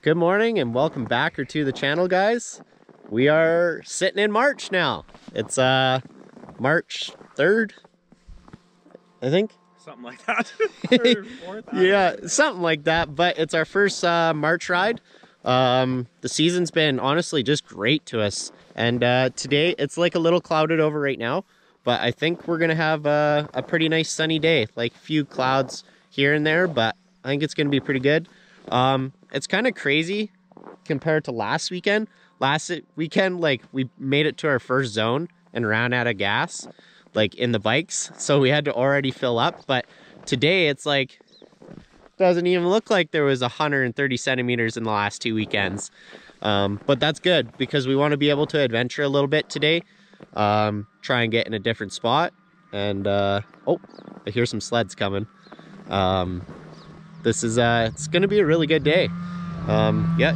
up? Good morning and welcome back or to the channel, guys. We are sitting in March now. It's uh March 3rd, I think. Something like that. yeah, something like that. But it's our first uh, March ride. Um, the season's been honestly just great to us. And uh, today it's like a little clouded over right now, but I think we're gonna have a, a pretty nice sunny day. Like a few clouds here and there, but I think it's gonna be pretty good. Um, it's kind of crazy compared to last weekend. Last weekend, like we made it to our first zone and ran out of gas, like in the bikes. So we had to already fill up. But today it's like, doesn't even look like there was 130 centimeters in the last two weekends. Um, but that's good because we want to be able to adventure a little bit today. Um, try and get in a different spot. And, uh, oh, I hear some sleds coming. Um, this is, uh, it's to be a really good day. Um, yeah,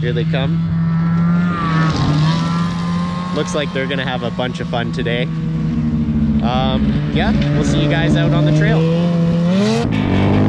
here they come. Looks like they're to have a bunch of fun today. Um, yeah, we'll see you guys out on the trail.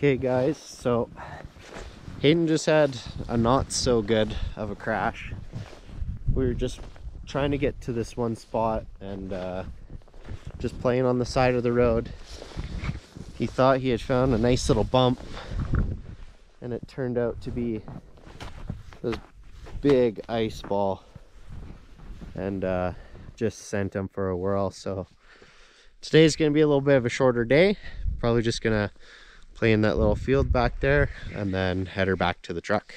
Okay guys, so Hayden just had a not so good of a crash. We were just trying to get to this one spot and uh, just playing on the side of the road. He thought he had found a nice little bump and it turned out to be this big ice ball and uh, just sent him for a whirl. So today's gonna be a little bit of a shorter day. Probably just gonna play in that little field back there and then head her back to the truck.